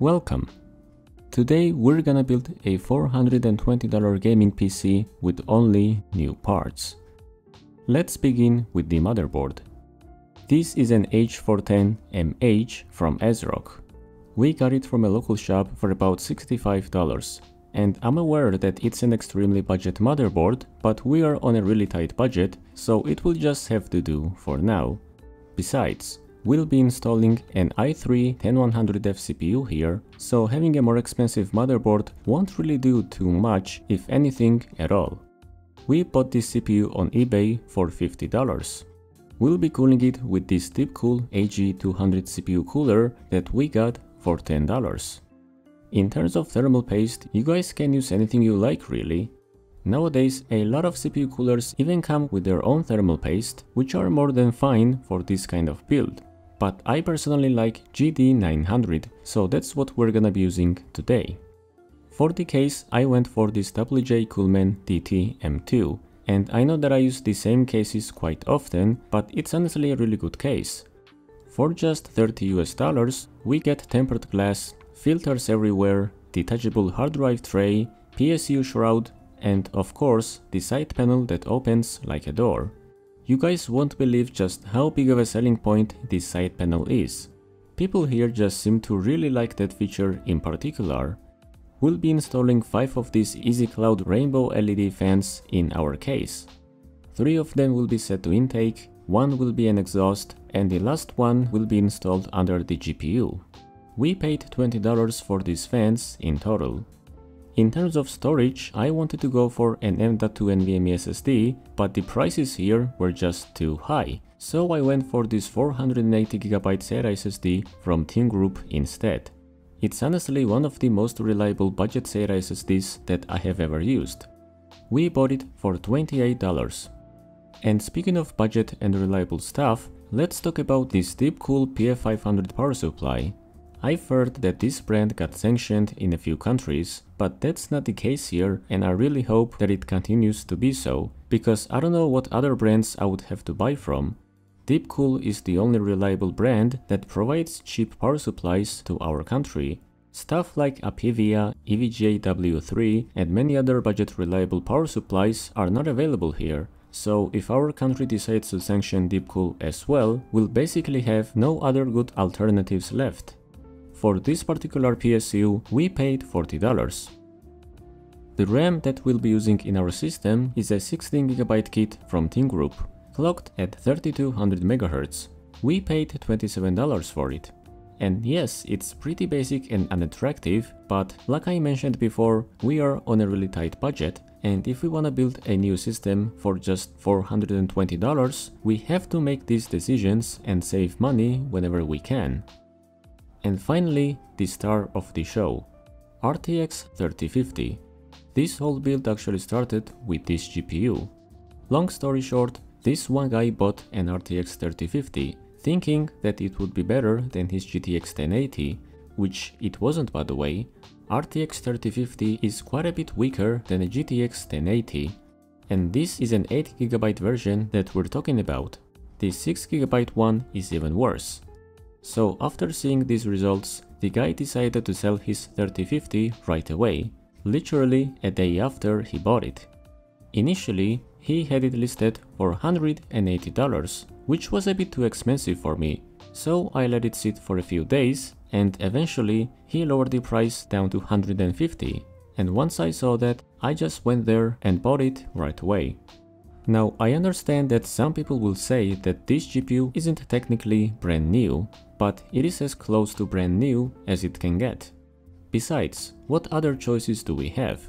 Welcome! Today we're gonna build a $420 gaming PC with only new parts. Let's begin with the motherboard. This is an H410MH from ASRock. We got it from a local shop for about $65 and I'm aware that it's an extremely budget motherboard, but we are on a really tight budget, so it will just have to do for now. Besides, we'll be installing an i3-10100F CPU here, so having a more expensive motherboard won't really do too much, if anything at all. We bought this CPU on eBay for $50. We'll be cooling it with this Deepcool AG200 CPU cooler that we got for $10. In terms of thermal paste, you guys can use anything you like really. Nowadays, a lot of CPU coolers even come with their own thermal paste, which are more than fine for this kind of build. But I personally like GD900, so that's what we're gonna be using today. For the case, I went for this WJ Coolman DT M2, and I know that I use the same cases quite often, but it's honestly a really good case. For just 30 US dollars, we get tempered glass, filters everywhere, detachable hard drive tray, PSU shroud, and of course the side panel that opens like a door. You guys won't believe just how big of a selling point this side panel is. People here just seem to really like that feature in particular. We'll be installing 5 of these EasyCloud rainbow LED fans in our case. 3 of them will be set to intake, 1 will be an exhaust, and the last one will be installed under the GPU. We paid $20 for these fans in total. In terms of storage, I wanted to go for an M.2 NVMe SSD, but the prices here were just too high, so I went for this 480GB SATA SSD from Team Group instead. It's honestly one of the most reliable budget SATA SSDs that I have ever used. We bought it for $28. And speaking of budget and reliable stuff, let's talk about this Deepcool PF500 power supply. I've heard that this brand got sanctioned in a few countries, but that's not the case here and I really hope that it continues to be so, because I don't know what other brands I would have to buy from. Deepcool is the only reliable brand that provides cheap power supplies to our country. Stuff like Apevia, EVGA W3 and many other budget reliable power supplies are not available here, so if our country decides to sanction Deepcool as well, we'll basically have no other good alternatives left. For this particular PSU, we paid $40. The RAM that we'll be using in our system is a 16GB kit from Team Group, clocked at 3200 MHz. We paid $27 for it. And yes, it's pretty basic and unattractive, but like I mentioned before, we are on a really tight budget, and if we wanna build a new system for just $420, we have to make these decisions and save money whenever we can. And finally, the star of the show, RTX 3050. This whole build actually started with this GPU. Long story short, this one guy bought an RTX 3050, thinking that it would be better than his GTX 1080, which it wasn't by the way. RTX 3050 is quite a bit weaker than a GTX 1080, and this is an 8GB version that we're talking about. The 6GB one is even worse. So after seeing these results, the guy decided to sell his 3050 right away, literally a day after he bought it. Initially, he had it listed for $180, which was a bit too expensive for me, so I let it sit for a few days and eventually he lowered the price down to 150 and once I saw that, I just went there and bought it right away. Now I understand that some people will say that this GPU isn't technically brand new, but it is as close to brand new as it can get. Besides, what other choices do we have?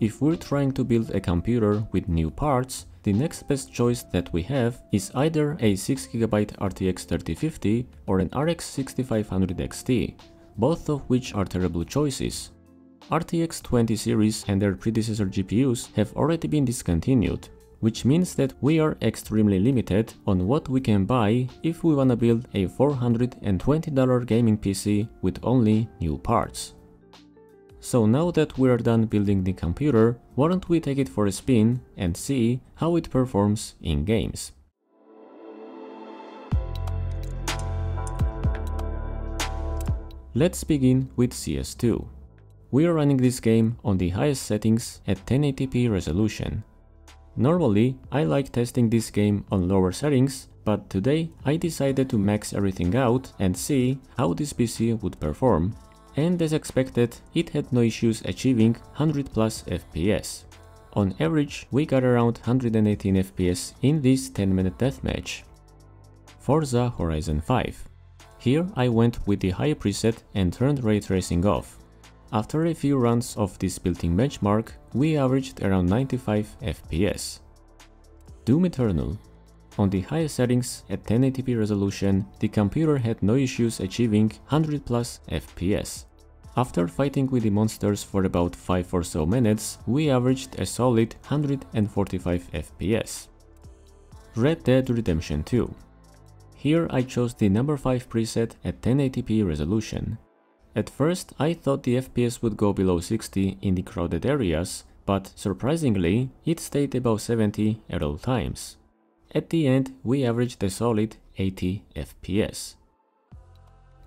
If we're trying to build a computer with new parts, the next best choice that we have is either a 6GB RTX 3050 or an RX 6500 XT, both of which are terrible choices. RTX 20 series and their predecessor GPUs have already been discontinued, which means that we are extremely limited on what we can buy if we wanna build a $420 gaming PC with only new parts. So now that we are done building the computer, why don't we take it for a spin and see how it performs in games. Let's begin with CS2. We are running this game on the highest settings at 1080p resolution. Normally, I like testing this game on lower settings, but today I decided to max everything out and see how this PC would perform, and as expected, it had no issues achieving 100 plus FPS. On average, we got around 118 FPS in this 10 minute deathmatch. Forza Horizon 5. Here I went with the high preset and turned ray tracing off. After a few runs of this built-in benchmark, we averaged around 95 FPS. Doom Eternal. On the highest settings at 1080p resolution, the computer had no issues achieving 100 plus FPS. After fighting with the monsters for about 5 or so minutes, we averaged a solid 145 FPS. Red Dead Redemption 2 Here I chose the number 5 preset at 1080p resolution. At first, I thought the FPS would go below 60 in the crowded areas, but surprisingly, it stayed above 70 at all times. At the end, we averaged a solid 80 FPS.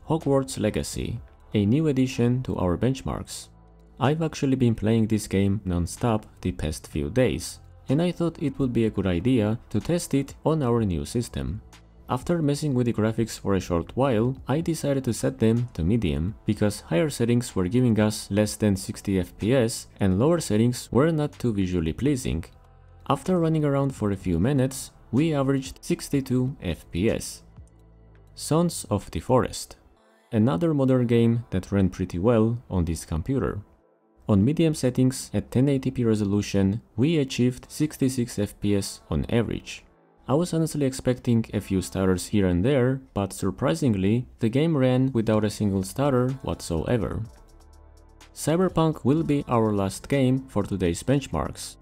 Hogwarts Legacy, a new addition to our benchmarks. I've actually been playing this game non-stop the past few days, and I thought it would be a good idea to test it on our new system. After messing with the graphics for a short while, I decided to set them to medium, because higher settings were giving us less than 60 FPS and lower settings were not too visually pleasing. After running around for a few minutes, we averaged 62 FPS. Sons of the Forest Another modern game that ran pretty well on this computer. On medium settings at 1080p resolution, we achieved 66 FPS on average. I was honestly expecting a few stutters here and there, but surprisingly, the game ran without a single stutter whatsoever. Cyberpunk will be our last game for today's benchmarks.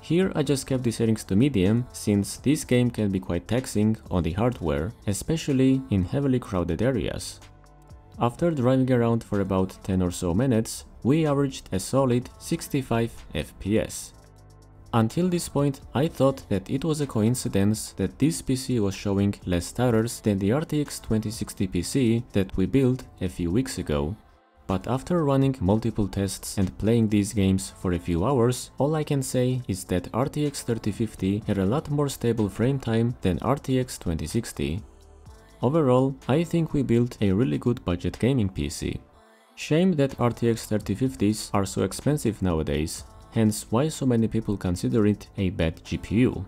Here I just kept the settings to medium, since this game can be quite taxing on the hardware, especially in heavily crowded areas. After driving around for about 10 or so minutes, we averaged a solid 65 FPS. Until this point, I thought that it was a coincidence that this PC was showing less stutters than the RTX 2060 PC that we built a few weeks ago. But after running multiple tests and playing these games for a few hours, all I can say is that RTX 3050 had a lot more stable frame time than RTX 2060. Overall, I think we built a really good budget gaming PC. Shame that RTX 3050s are so expensive nowadays, hence why so many people consider it a bad GPU.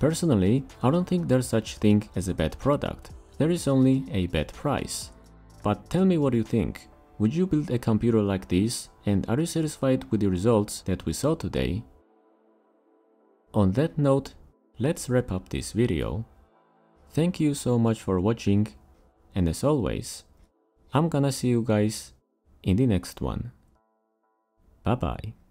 Personally, I don't think there's such thing as a bad product, there is only a bad price. But tell me what you think. Would you build a computer like this and are you satisfied with the results that we saw today? On that note, let's wrap up this video. Thank you so much for watching and as always, I'm gonna see you guys in the next one. Bye bye.